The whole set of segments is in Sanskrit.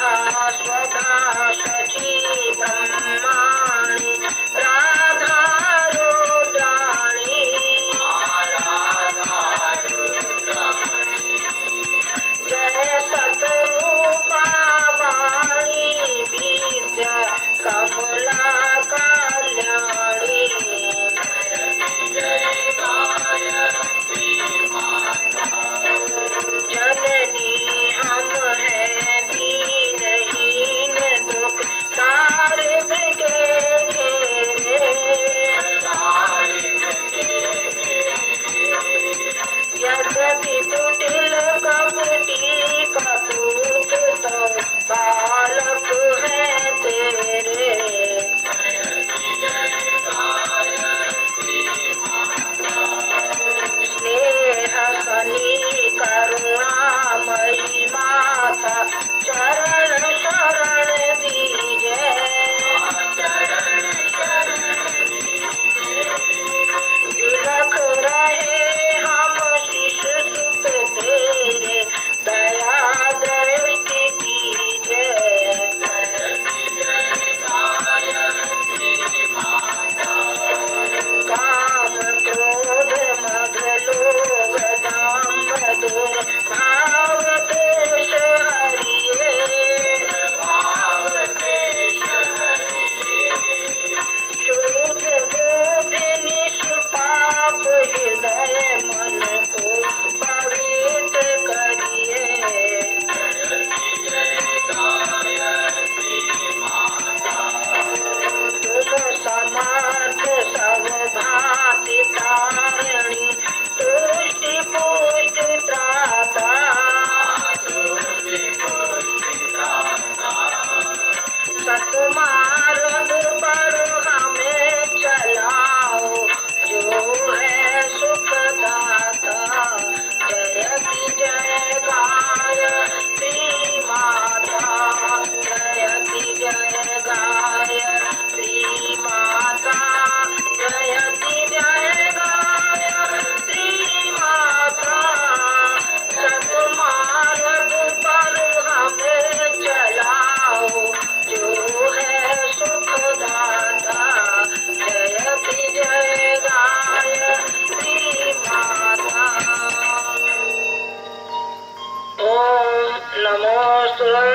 सदा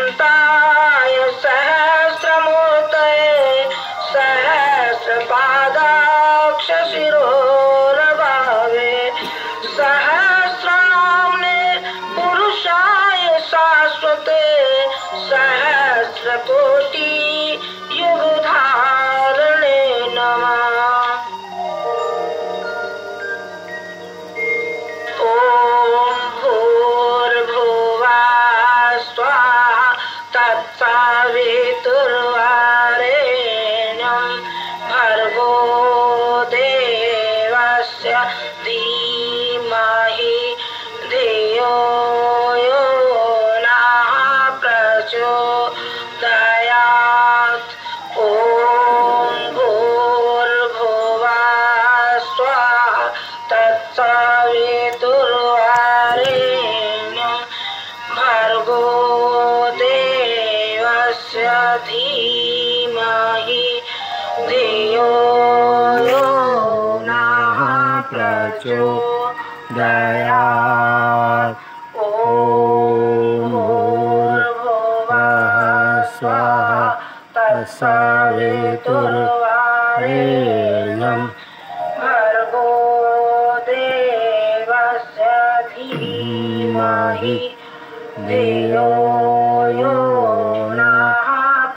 깜빡 Bye. प्रचोदयात् ॐ भूर्भुवः स्वाहा ो भर्गो देवस्य धीमहि धियो